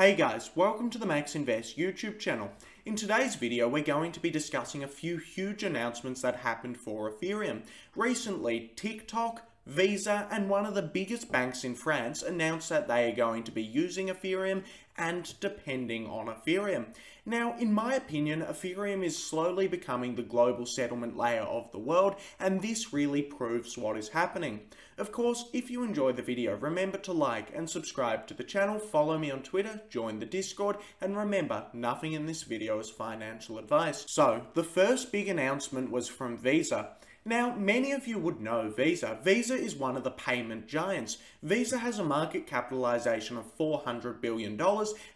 Hey guys, welcome to the Max Invest YouTube channel. In today's video, we're going to be discussing a few huge announcements that happened for Ethereum. Recently, TikTok, Visa, and one of the biggest banks in France announced that they are going to be using Ethereum and depending on Ethereum. Now, in my opinion, Ethereum is slowly becoming the global settlement layer of the world, and this really proves what is happening. Of course, if you enjoyed the video, remember to like and subscribe to the channel, follow me on Twitter, join the Discord, and remember, nothing in this video is financial advice. So, the first big announcement was from Visa. Now, many of you would know Visa. Visa is one of the payment giants. Visa has a market capitalization of $400 billion,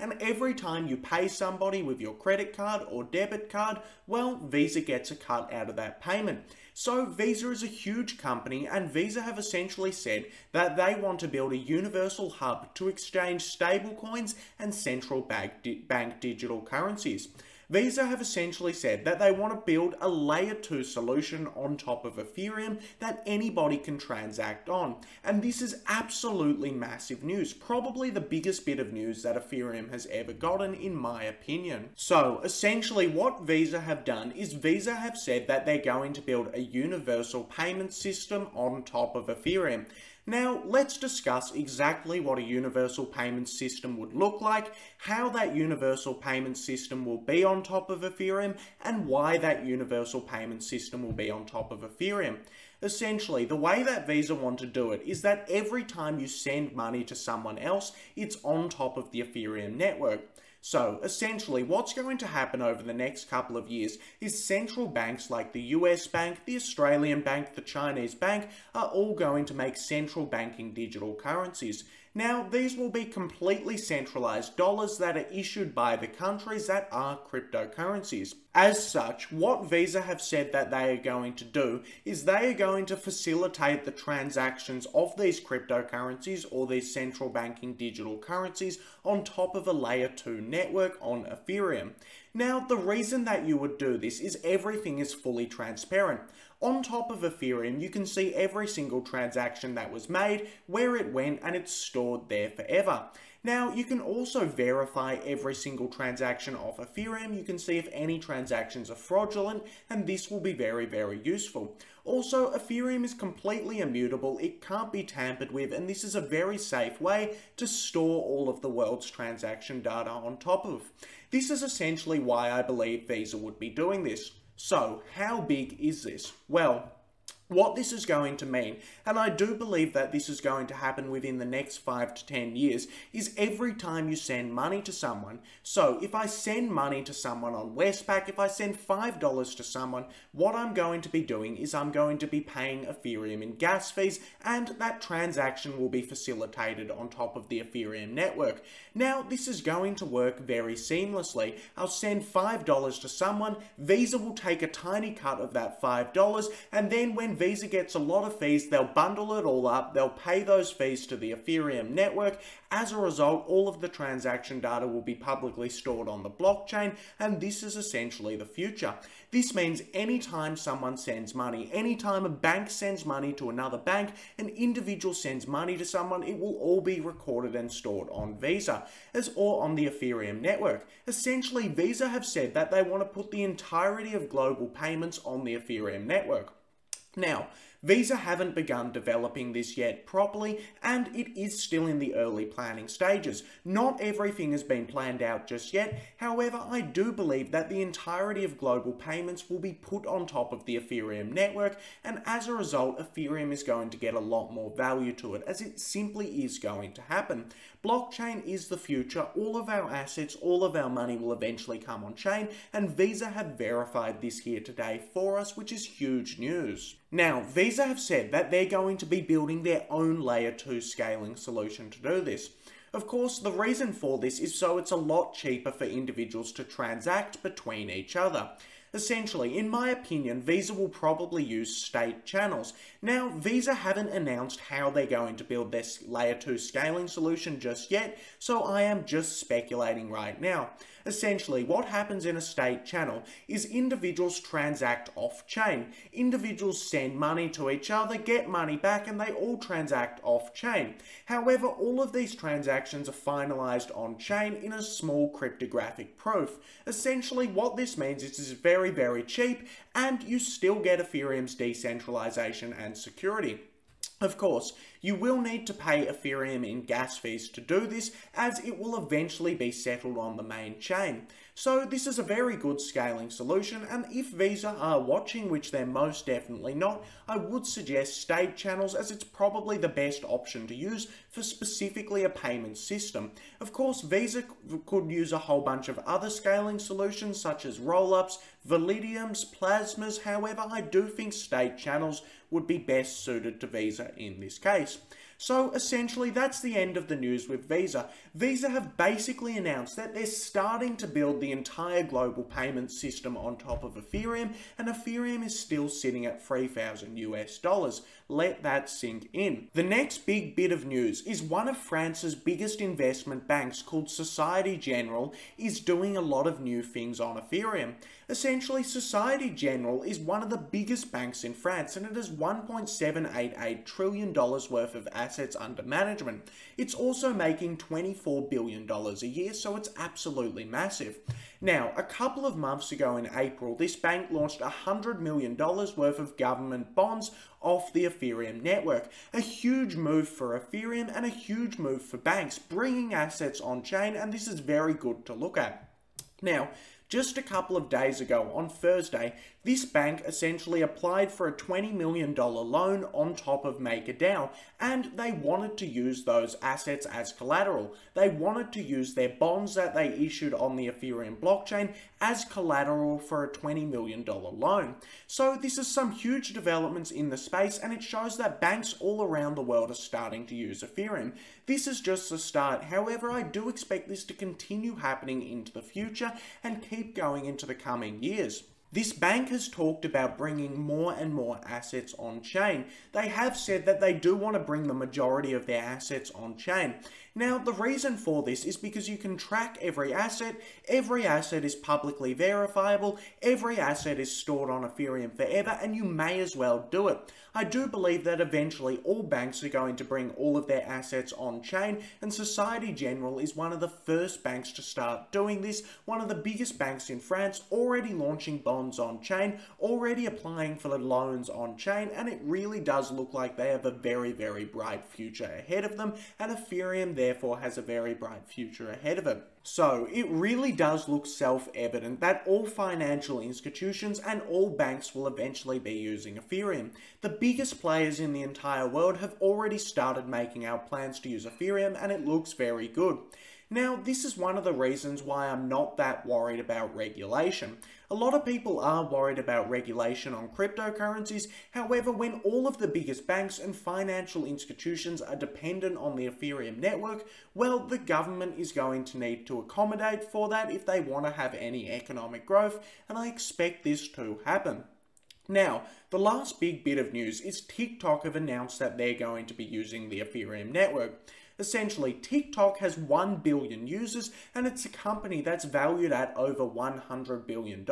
and every time you pay somebody with your credit card or debit card, well, Visa gets a cut out of that payment. So Visa is a huge company and Visa have essentially said that they want to build a universal hub to exchange stablecoins and central bank, bank digital currencies. Visa have essentially said that they want to build a layer 2 solution on top of Ethereum that anybody can transact on. And this is absolutely massive news, probably the biggest bit of news that Ethereum has ever gotten in my opinion. So essentially what Visa have done is Visa have said that they're going to build a universal payment system on top of Ethereum. Now, let's discuss exactly what a universal payment system would look like, how that universal payment system will be on top of Ethereum, and why that universal payment system will be on top of Ethereum. Essentially, the way that Visa want to do it is that every time you send money to someone else, it's on top of the Ethereum network. So, essentially, what's going to happen over the next couple of years is central banks like the US Bank, the Australian Bank, the Chinese Bank are all going to make central banking digital currencies. Now, these will be completely centralized dollars that are issued by the countries that are cryptocurrencies. As such, what Visa have said that they are going to do is they are going to facilitate the transactions of these cryptocurrencies or these central banking digital currencies on top of a layer 2 network on Ethereum. Now, the reason that you would do this is everything is fully transparent. On top of Ethereum, you can see every single transaction that was made, where it went, and it's stored there forever. Now, you can also verify every single transaction of Ethereum. You can see if any transactions are fraudulent, and this will be very, very useful. Also, Ethereum is completely immutable, it can't be tampered with, and this is a very safe way to store all of the world's transaction data on top of. This is essentially why I believe Visa would be doing this. So, how big is this? Well, what this is going to mean, and I do believe that this is going to happen within the next 5 to 10 years, is every time you send money to someone. So if I send money to someone on Westpac, if I send $5 to someone, what I'm going to be doing is I'm going to be paying Ethereum in gas fees, and that transaction will be facilitated on top of the Ethereum network. Now, this is going to work very seamlessly. I'll send $5 to someone, Visa will take a tiny cut of that $5, and then when Visa gets a lot of fees, they'll bundle it all up, they'll pay those fees to the Ethereum network. As a result, all of the transaction data will be publicly stored on the blockchain, and this is essentially the future. This means anytime someone sends money, anytime a bank sends money to another bank, an individual sends money to someone, it will all be recorded and stored on Visa, as or on the Ethereum network. Essentially, Visa have said that they want to put the entirety of global payments on the Ethereum network. Now, Visa haven't begun developing this yet properly, and it is still in the early planning stages. Not everything has been planned out just yet, however, I do believe that the entirety of global payments will be put on top of the Ethereum network, and as a result, Ethereum is going to get a lot more value to it, as it simply is going to happen. Blockchain is the future, all of our assets, all of our money will eventually come on chain, and Visa have verified this here today for us, which is huge news. Now, Visa have said that they're going to be building their own layer 2 scaling solution to do this. Of course, the reason for this is so it's a lot cheaper for individuals to transact between each other. Essentially, in my opinion, Visa will probably use state channels. Now, Visa haven't announced how they're going to build their layer 2 scaling solution just yet, so I am just speculating right now. Essentially, what happens in a state channel is individuals transact off-chain. Individuals send money to each other, get money back, and they all transact off-chain. However, all of these transactions are finalized on-chain in a small cryptographic proof. Essentially, what this means is it's very, very cheap, and you still get Ethereum's decentralization and security. Of course, you will need to pay Ethereum in gas fees to do this, as it will eventually be settled on the main chain. So this is a very good scaling solution, and if Visa are watching, which they're most definitely not, I would suggest state channels as it's probably the best option to use for specifically a payment system. Of course, Visa could use a whole bunch of other scaling solutions such as rollups, Validiums, Plasmas, however, I do think state channels would be best suited to Visa in this case. So essentially, that's the end of the news with Visa. Visa have basically announced that they're starting to build the entire global payment system on top of Ethereum, and Ethereum is still sitting at 3,000 US dollars. Let that sink in. The next big bit of news is one of France's biggest investment banks called Societe Generale is doing a lot of new things on Ethereum. Essentially, Societe Generale is one of the biggest banks in France and it has $1.788 trillion worth of assets under management. It's also making $24 billion a year, so it's absolutely massive. Now, a couple of months ago in April, this bank launched $100 million worth of government bonds off the Ethereum network. A huge move for Ethereum and a huge move for banks, bringing assets on chain, and this is very good to look at. Now, just a couple of days ago, on Thursday, this bank essentially applied for a $20 million loan on top of MakerDAO, and they wanted to use those assets as collateral. They wanted to use their bonds that they issued on the Ethereum blockchain as collateral for a $20 million loan. So this is some huge developments in the space, and it shows that banks all around the world are starting to use Ethereum. This is just the start, however, I do expect this to continue happening into the future and keep going into the coming years. This bank has talked about bringing more and more assets on chain. They have said that they do want to bring the majority of their assets on chain. Now, the reason for this is because you can track every asset, every asset is publicly verifiable, every asset is stored on Ethereum forever, and you may as well do it. I do believe that eventually all banks are going to bring all of their assets on chain, and Societe Generale is one of the first banks to start doing this, one of the biggest banks in France, already launching bonds on chain, already applying for the loans on chain, and it really does look like they have a very, very bright future ahead of them, and Ethereum therefore has a very bright future ahead of it. So, it really does look self-evident that all financial institutions and all banks will eventually be using Ethereum. The biggest players in the entire world have already started making out plans to use Ethereum and it looks very good. Now, this is one of the reasons why I'm not that worried about regulation. A lot of people are worried about regulation on cryptocurrencies, however, when all of the biggest banks and financial institutions are dependent on the Ethereum network, well, the government is going to need to accommodate for that if they want to have any economic growth, and I expect this to happen. Now, the last big bit of news is TikTok have announced that they're going to be using the Ethereum network. Essentially, TikTok has 1 billion users and it's a company that's valued at over $100 billion.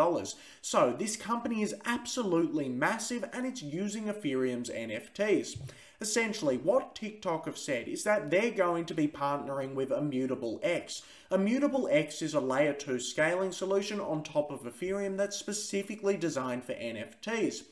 So this company is absolutely massive and it's using Ethereum's NFTs. Essentially, what TikTok have said is that they're going to be partnering with Immutable X. Immutable X is a layer 2 scaling solution on top of Ethereum that's specifically designed for NFTs.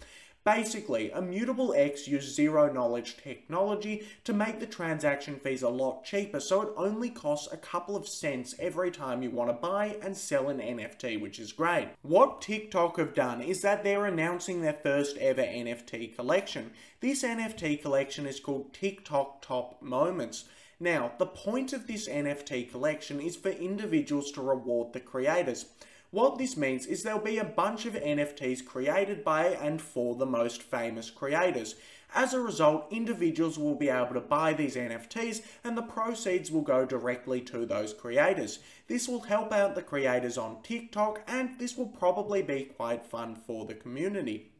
Basically, Immutable X used zero knowledge technology to make the transaction fees a lot cheaper, so it only costs a couple of cents every time you want to buy and sell an NFT, which is great. What TikTok have done is that they're announcing their first ever NFT collection. This NFT collection is called TikTok Top Moments. Now, the point of this NFT collection is for individuals to reward the creators. What this means is there'll be a bunch of NFTs created by and for the most famous creators. As a result, individuals will be able to buy these NFTs and the proceeds will go directly to those creators. This will help out the creators on TikTok and this will probably be quite fun for the community.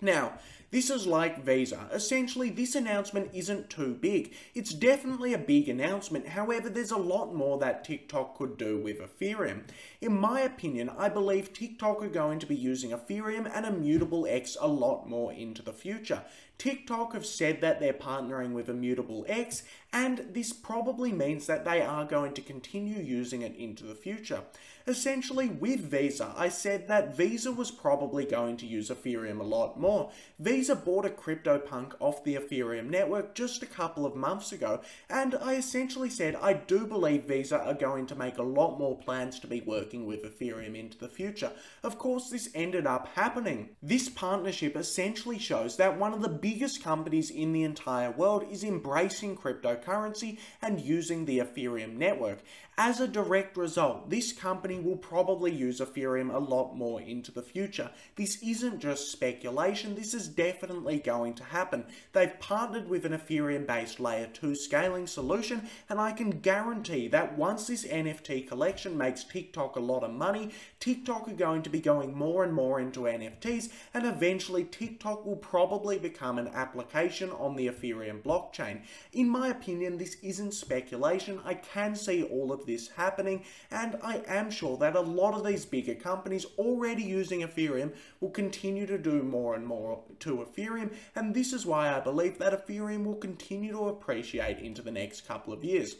Now, this is like Visa. Essentially, this announcement isn't too big. It's definitely a big announcement, however, there's a lot more that TikTok could do with Ethereum. In my opinion, I believe TikTok are going to be using Ethereum and Immutable X a lot more into the future. TikTok have said that they're partnering with Immutable X, and this probably means that they are going to continue using it into the future. Essentially, with Visa, I said that Visa was probably going to use Ethereum a lot more. Visa bought a CryptoPunk off the Ethereum network just a couple of months ago, and I essentially said I do believe Visa are going to make a lot more plans to be working with Ethereum into the future. Of course, this ended up happening. This partnership essentially shows that one of the biggest companies in the entire world is embracing cryptocurrency and using the Ethereum network. As a direct result, this company will probably use Ethereum a lot more into the future. This isn't just speculation, this is definitely going to happen. They've partnered with an Ethereum-based layer 2 scaling solution, and I can guarantee that once this NFT collection makes TikTok a lot of money, TikTok are going to be going more and more into NFTs, and eventually TikTok will probably become an application on the Ethereum blockchain. In my opinion, this isn't speculation. I can see all of this happening, and I am sure that a lot of these bigger companies already using Ethereum will continue to do more and more to Ethereum, and this is why I believe that Ethereum will continue to appreciate into the next couple of years.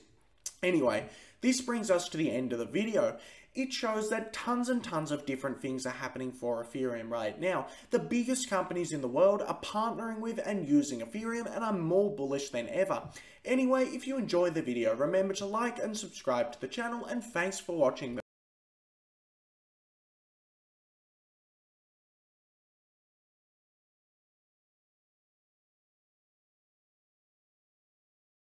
Anyway, this brings us to the end of the video it shows that tons and tons of different things are happening for Ethereum right now. The biggest companies in the world are partnering with and using Ethereum and I'm more bullish than ever. Anyway, if you enjoyed the video, remember to like and subscribe to the channel and thanks for watching.